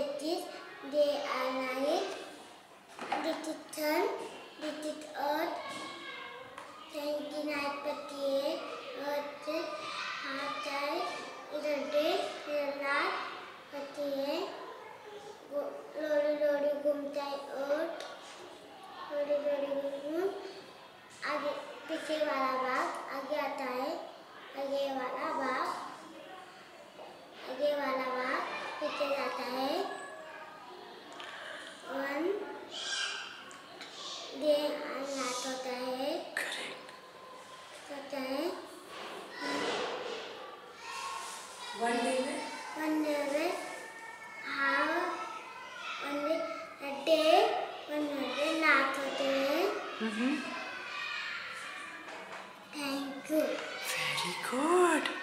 pages. They are night, little sun, little earth, twenty nine forty eight, earth, half time, little day, little night, forty eight. लोरी लोरी घूमता है और लोरी लोरी घूम आगे पीछे वाला बाग वन डे में one day में how one day a day one day नाच होते हैं थैंक यू वेरी गुड